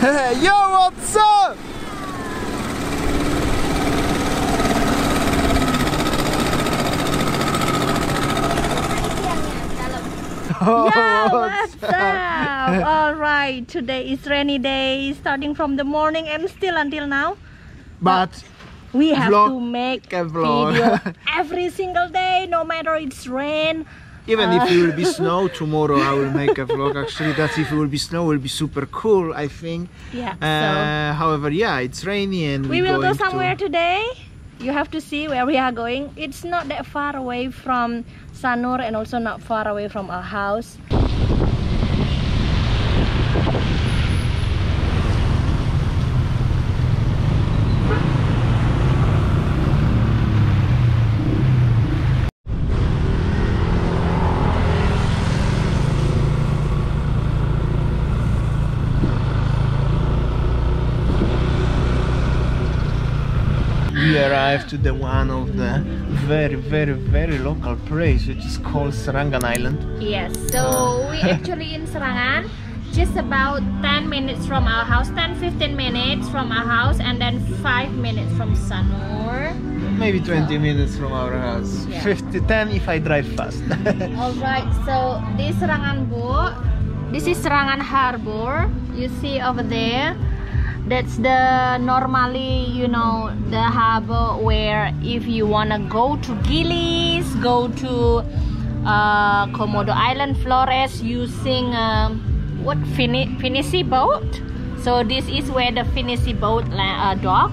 Yo, what's up? Oh, Yeah, what's up? All right, today is rainy day, starting from the morning and still until now. But We have Vlog to make a vlog. video every single day, no matter it's rain. Even Uh. if it will be snow tomorrow, I will make a vlog. Actually, that's if it will be snow, will be super cool. I think. Yeah. Uh, however, yeah, it's rainy and we will go somewhere To... today. You have to see where we are going. It's not that far away from Sanur and also not far away from our house. We arrived to the one of the very, very, very local place, which is called Serangan Island. Yes, so uh. we actually in Serangan, just about 10 minutes from our house, 10-15 minutes from our house, and then 5 minutes from Sanur. Maybe 20 minutes from our house. Yeah. 50, 10 if I drive fast. Alright, so this Serangan Bu, this is Serangan Harbor. You see over there, that's the normally, you know, the harbor where if you wanna go to Gilis, go to uh, Komodo Island, Flores, using um, what Fini boat. So this is where the Finisi boat uh, dock,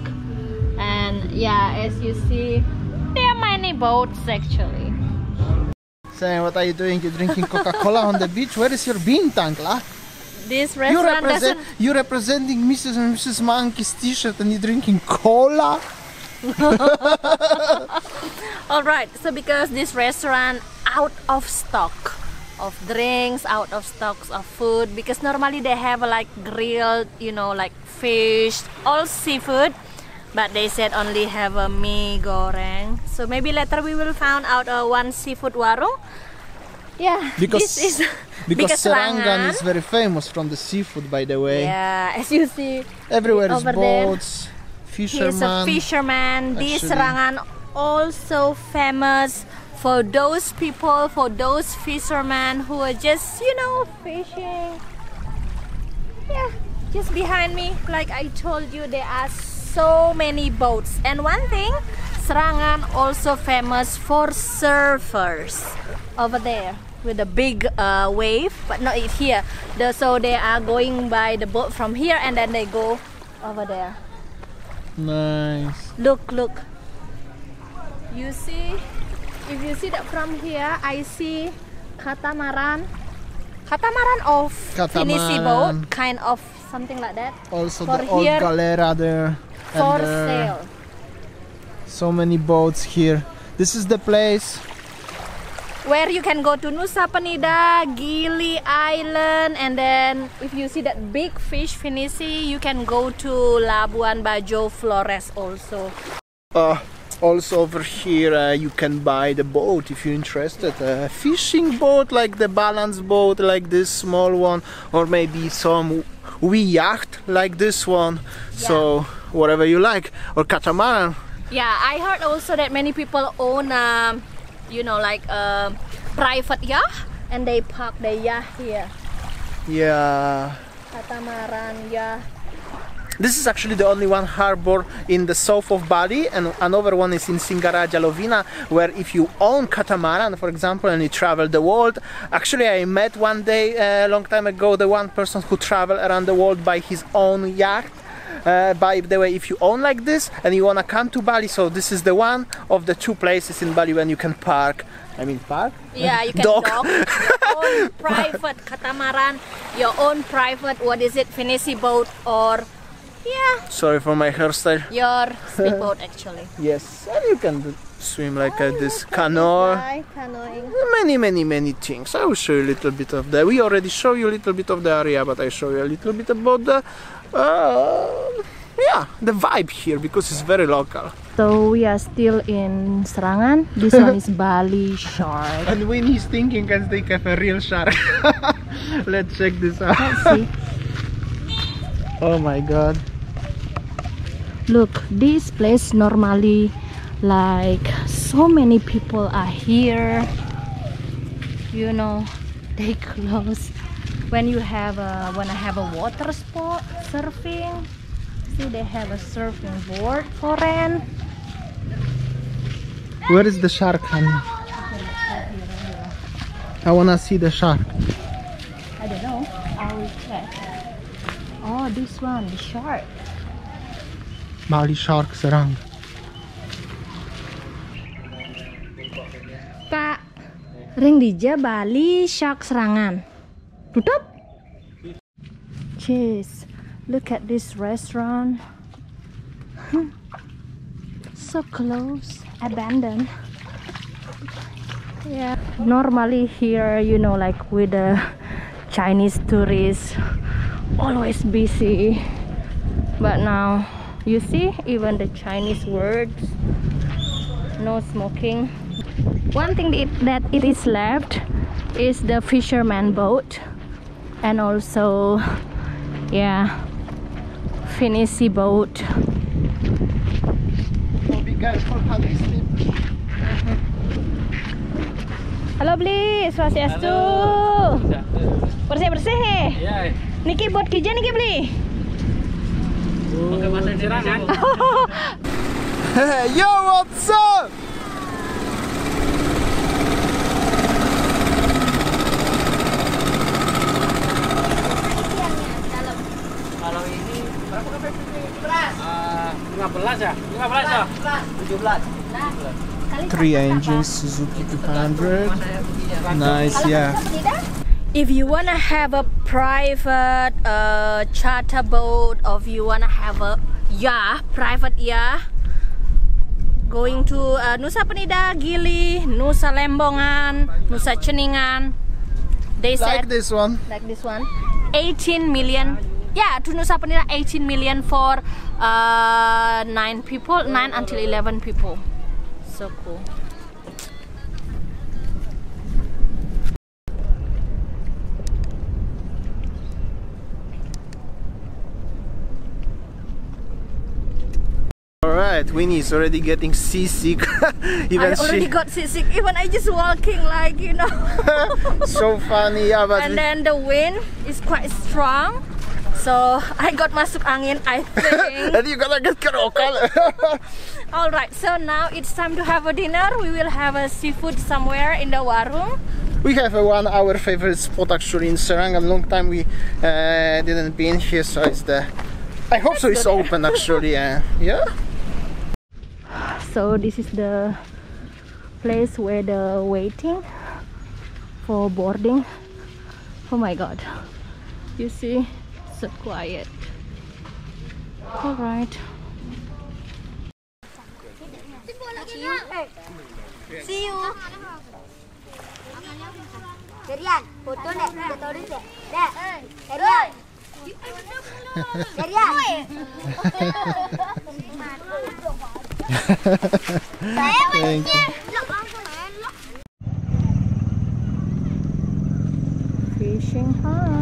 and yeah, as you see, there are many boats actually. Saying, what are you doing? You're drinking Coca-Cola on the beach? Where is your bean tank, lah? This You restaurant represent, doesn't you representing Mr. and Mrs. Monkey's t-shirt and you're drinking cola? All right, so because this restaurant out of stock of drinks, out of stocks of food, because normally they have like grilled, you know, like fish, all seafood, but they said only have a mee goreng. So maybe later we will find out uh, one seafood warung. Yeah, Because, this is because Serangan Serangan- is very famous from the seafood, by the way. Yeah, as you see, Everywhere is there. boats, He is a fisherman. This Serangan also famous for those people, for those fishermen who are just, you know, fishing. Yeah, just behind me, like I told you, there are so many boats. And one thing, Serangan also famous for surfers over there with a big uh, wave, but not it here. The, so they are going by the boat from here and then they go over there. Nice. Look, look. You see, if you see that from here, I see catamaran. Catamaran of Catamaran. boat, kind of something like that. Also For the old here, galera there. For there. sale. So many boats here. This is the place. Where you can go to Nusa Penida, Gili Island, and then if you see that big fish Finisi, you can go to Labuan Bajo, Flores also. Uh, also over here uh, you can buy the boat if you're interested. A fishing boat like the balance boat like this small one or maybe some wee yacht like this one. So whatever you like or catamaran. Yeah, I heard also that many people own, um, you know, like a private yacht, and they park their yacht here. Yeah. Catamaran yacht. This is actually the only one harbor in the south of Bali, and another one is in Singaraja Lovina, where if you own catamaran, for example, and you travel the world. Actually, I met one day a long time ago the one person who traveled around the world by his own yacht. Uh, by the way, if you own like this and you wanna come to Bali, so this is the one of the two places in Bali when you can park. I mean, park. Yeah, you can Dock. dock your own private catamaran, your own private, what is it, Finisi boat, or yeah, Sorry for my hairstyle. your speedboat actually. Yes, and you can swim like uh, this canoe. Canoeing. many many many things i will show you a little bit of the we already show you a little bit of the area but i show you a little bit about the uh, yeah the vibe here because it's very local So we are still in Serangan. This one is Bali Shark. and when he's thinking can they have a real shark let's check this out Let's see. Oh my god. Look, this place normally like so many people are here. You know, they close when you have a when I have a water sport surfing. See, they have a surfing board for rent. Where is the shark, honey? I wanna see the shark. I don't know. I will check. Oh, this one, the shark. Bali shark serang. Kak, ring dija Bali shark serangan. Tutup. Look at this restaurant. Hmm. so close, abandoned. Yeah, normally here, you know, like with the Chinese tourists, always busy. But now, you see, even the Chinese words, no smoking. One thing that it is left is the fisherman boat, and also, yeah, Finisi boat. Oh, be careful, honey. Slip. Halo Bli, swastiastu. Bersih bersih. Ya, Niki buat kerja Niki Bli. pakai bahasa serangan. Hey, yo, what's up? 15 ya? 15 ya? 3 engines Suzuki 200. Nice, yeah. If you wanna have a private uh, charter boat, or if you wanna have a yacht, private yacht, going to uh, Nusa Penida, Gili, Nusa Lembongan, Nusa Ceningan, they Like said this one. like this one 18 million yeah to Nusa Penida 18 million for uh, 9 people 9 until 11 people so cool Alright, Winnie is already getting seasick. Even I already she. got seasick even I just walking like you know so funny, yeah, but. and then the wind is quite strong so I got masuk angin I think and you gotta get kerokan. all right so now it's time to have a dinner we will have a seafood somewhere in the warung we have a one our favorite spot actually in Serang. A long time we uh, didn't been here, so it's the. I hope so. It's there. open actually. Yeah. Yeah. so this is the place where the waiting for boarding oh my god you see so quiet all right See you. Derian, foto nek, kita tahu deh. Dek, Derian. Derian. Saya Thank you. fishing time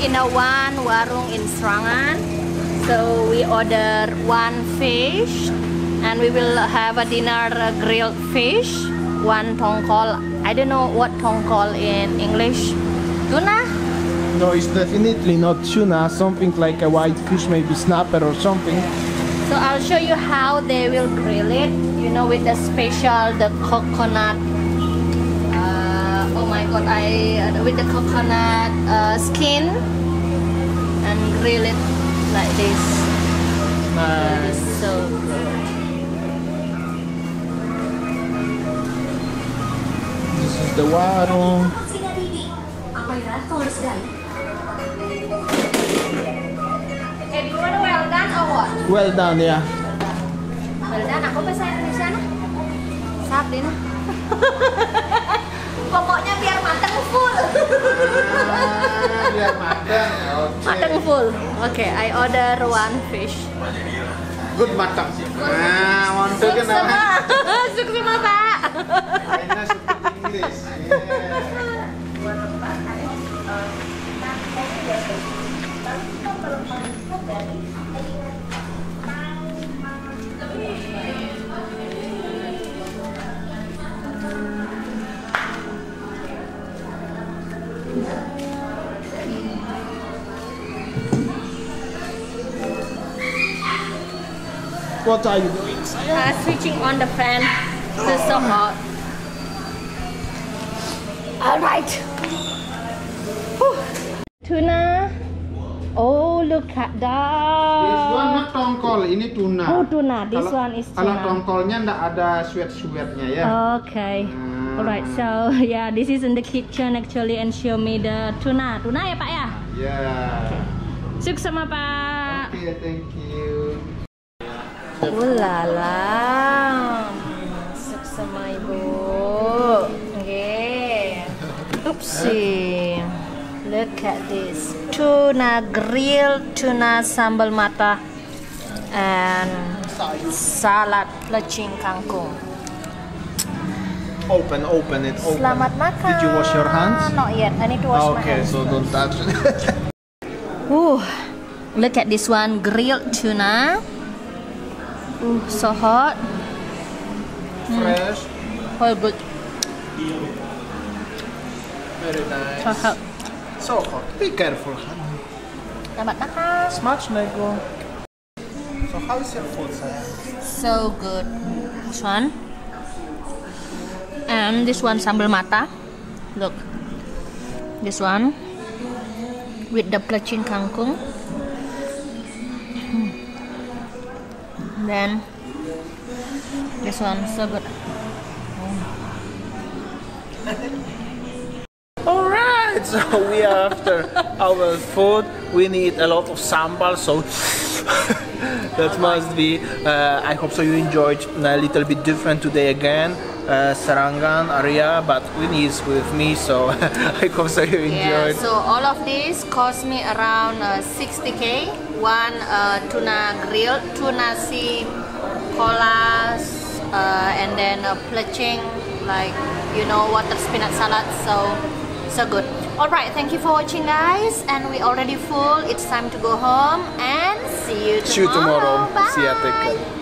in a one warung in Serangan. So we order one fish, and we will have a dinner grilled fish, one tongkol. I don't know what tongkol in English. Tuna? No, it's definitely not tuna. Something like a white fish, maybe snapper or something. So I'll show you how they will grill it. You know, with the special the coconut. God! I uh, with the coconut uh, skin and grill it like this. Nice. So good. This is the warung. Hey, do you want well done or what? Well done, yeah. Well done. Aku bahasa Indonesia nah. Saat ini. Pokoknya biar mateng full. biar matang. mateng full. Okay, I order one fish. Good matang. Nah, want Suksema. Suksema, What are you doing? Uh, switching on the fan. It's so hot. All right. Whew. Tuna. Oh, look at This one that. not tongkol, ini tuna. Oh, tuna. This Kalau- one is Kalau tuna. tongkolnya ndak ada sweat-sweatnya ya. Okay. Hmm. Alright, so yeah, this is in the kitchen actually and show me the tuna. Tuna ya Pak ya? Ya. Sukses sama Pak. Oke, thank you. Ulala. Sukses sama Ibu. Okay. Oopsie. Look at this. Tuna grill, tuna sambal mata and salad plecing kangkung. Open, open it, open. Selamat makan. Did you wash your hands? Not yet. I need to wash my Okay, hands. so don't touch it. Ooh, look at this one grilled tuna. Ooh, so hot. Mm. Fresh. Oh, good. Very nice. So hot. So hot. Be careful. honey. Makan. Smacznego. So how is your food, sayang? So good. This one. And this one sambal matah. Look. This one. With the plecing kangkung. Then this one so good. Alright, so we are after our food. We need a lot of sambal, so that must be. Uh, I hope so you enjoyed a little bit different today again. Uh, Serangan area, but Winnie is with me, so I hope so you enjoyed Yeah, so all of this cost me around uh, 60k. One uh, tuna grill, tuna sea, colas, uh, and then a plecing, like you know, water spinach salad. So, so good. All right, thank you for watching, guys. And we already full. It's time to go home and see you tomorrow. See you tomorrow. Bye. See care.